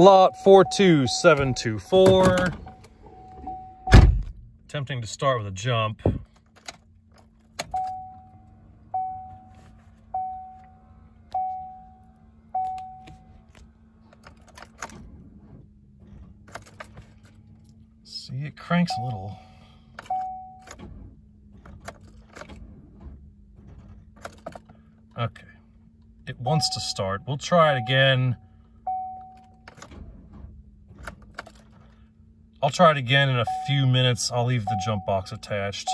lot 42724. Attempting to start with a jump. See, it cranks a little. Okay. It wants to start. We'll try it again. I'll try it again in a few minutes. I'll leave the jump box attached.